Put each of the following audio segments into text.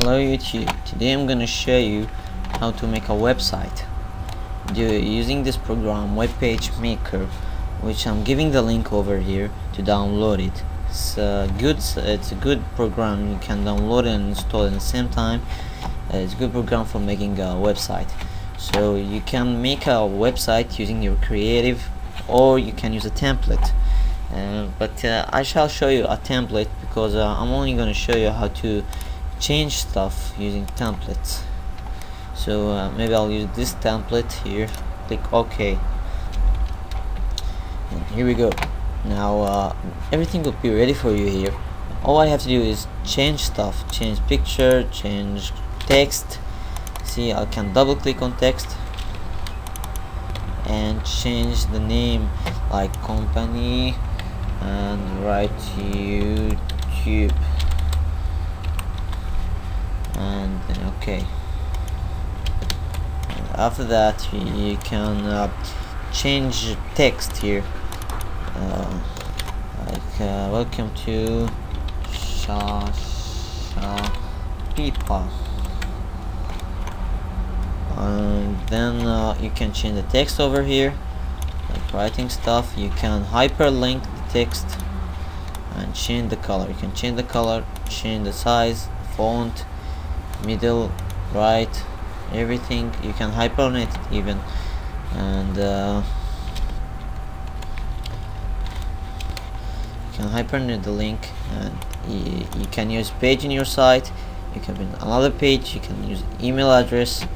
Hello YouTube, today I'm gonna show you how to make a website. Using this program webpage maker which I'm giving the link over here to download it. It's a good it's a good program. You can download and install at the same time. It's a good program for making a website. So you can make a website using your creative or you can use a template. Uh, but uh, I shall show you a template because uh, I'm only going to show you how to change stuff using templates. So uh, maybe I'll use this template here. Click OK. And here we go. Now uh, everything will be ready for you here. All I have to do is change stuff. Change picture change text. See I can double click on text. And change the name like company and write YouTube and then okay. And after that you can uh, change text here. Uh, like uh, welcome to Sharshar Pipa. And then uh, you can change the text over here. Like writing stuff. You can hyperlink the text and change the color. You can change the color change the size font middle right everything you can hyperlink it even. And uh, you can hyperlink the link and you, you can use page in your site you can put another page you can use email address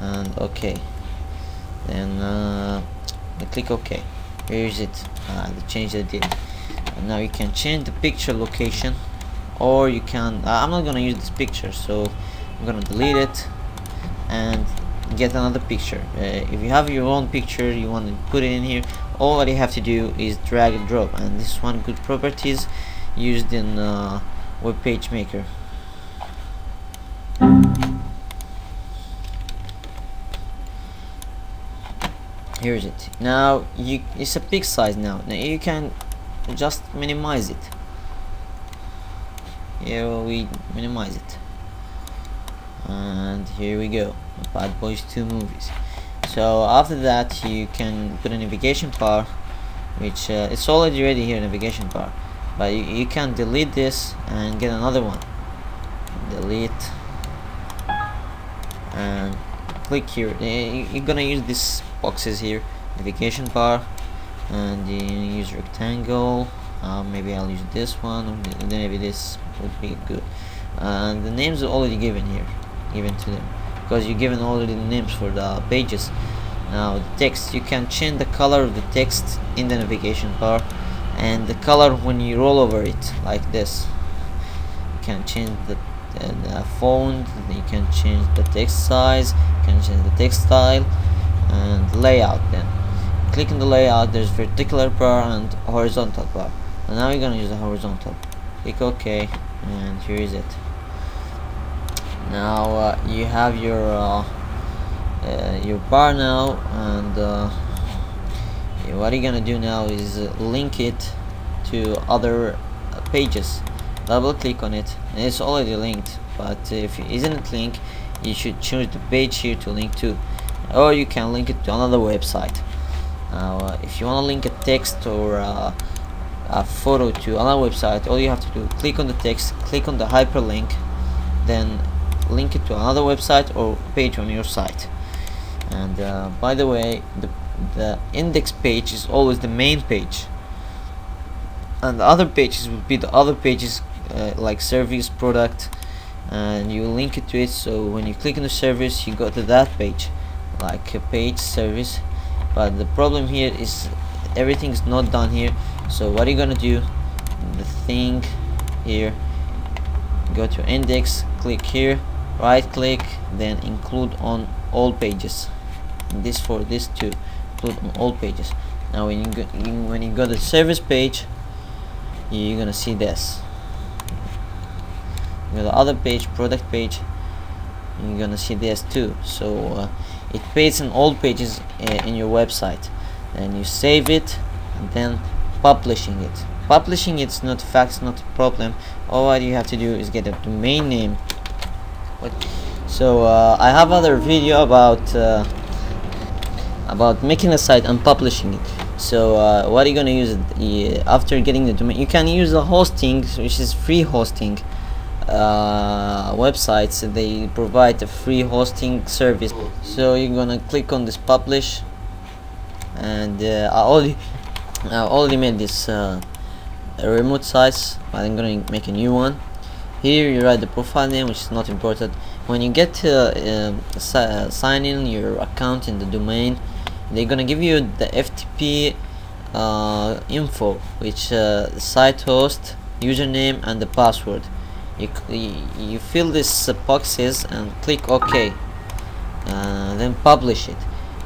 and okay. Then uh, click ok here is it. Uh, the change I did. And now you can change the picture location or you can uh, I'm not gonna use this picture so I'm gonna delete it and get another picture. Uh, if you have your own picture you want to put it in here all that you have to do is drag and drop and this is one good properties used in uh, web page maker. Here's it. Now you it's a big size now. Now you can just minimize it. Here we minimize it and here we go bad boys 2 movies. So after that you can put a navigation bar which uh, it's already ready here navigation bar. But you, you can delete this and get another one. Delete. And click here. You're gonna use these boxes here. Navigation bar. And you use rectangle. Uh, maybe I'll use this one. Maybe this would be good. And the names are already given here given to them. Because you're given already the names for the pages. Now the text you can change the color of the text in the navigation bar and the color when you roll over it like this. You can change the, the, the font you can change the text size you can change the text style and layout then. Click on the layout there's vertical bar and horizontal bar. And now we're gonna use the horizontal. Click ok and here is it now uh, you have your uh, uh, your bar now and uh, what you're gonna do now is link it to other uh, pages. Double click on it. And it's already linked but if it isn't linked you should choose the page here to link to or you can link it to another website. Now uh, if you want to link a text or uh, a photo to another website all you have to do click on the text click on the hyperlink then link it to another website or page on your site. And uh, by the way the, the index page is always the main page. And the other pages will be the other pages uh, like service product and you link it to it. So when you click on the service you go to that page like a page service. But the problem here is everything's not done here. So what are you gonna do the thing here go to index click here right click then include on all pages. This for this to include on all pages. Now when you go when you go to the service page you're gonna see this. You go the other page product page you're gonna see this too. So uh, it pastes in all pages uh, in your website. And you save it and then publishing it. Publishing it's not facts not a problem. All you have to do is get a domain name What? So uh, I have other video about uh, about making a site and publishing it. So uh, what are you gonna use it after getting the domain? You can use the hosting, which is free hosting. Uh, websites they provide a free hosting service. So you're gonna click on this publish, and uh, I already I already made this uh, remote sites, but I'm gonna make a new one. Here you write the profile name, which is not important. When you get to uh, si sign in your account in the domain, they're gonna give you the FTP uh, info which uh, site host username and the password. You, you fill these uh, boxes and click OK uh, then publish it.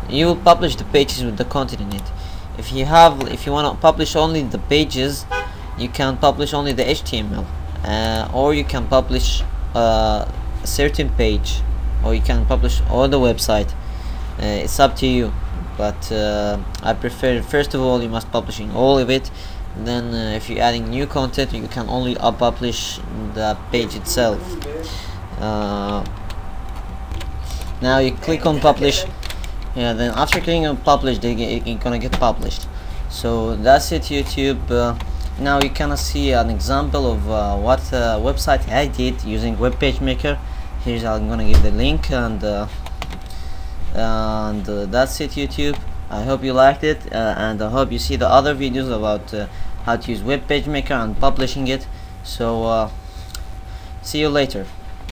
You will publish the pages with the content in it. If you have if you want to publish only the pages you can publish only the HTML uh, or you can publish uh, a certain page or you can publish all the website. It's up to you but uh, I prefer first of all you must publishing all of it. Then uh, if you're adding new content you can only publish the page itself. Uh, now you click on publish. Yeah then after clicking on publish they it's gonna get published. So that's it YouTube. Uh, now you can see an example of uh, what uh, website I did using web page maker. Here's I'm gonna give the link and and uh, that's it YouTube. I hope you liked it uh, and I hope you see the other videos about uh, how to use web page maker and publishing it. So uh, see you later